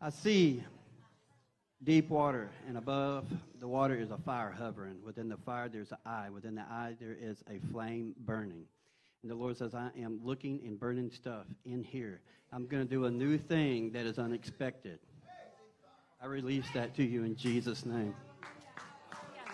I see deep water, and above the water is a fire hovering. Within the fire, there's an eye. Within the eye, there is a flame burning. And the Lord says, I am looking and burning stuff in here. I'm going to do a new thing that is unexpected. I release that to you in Jesus' name.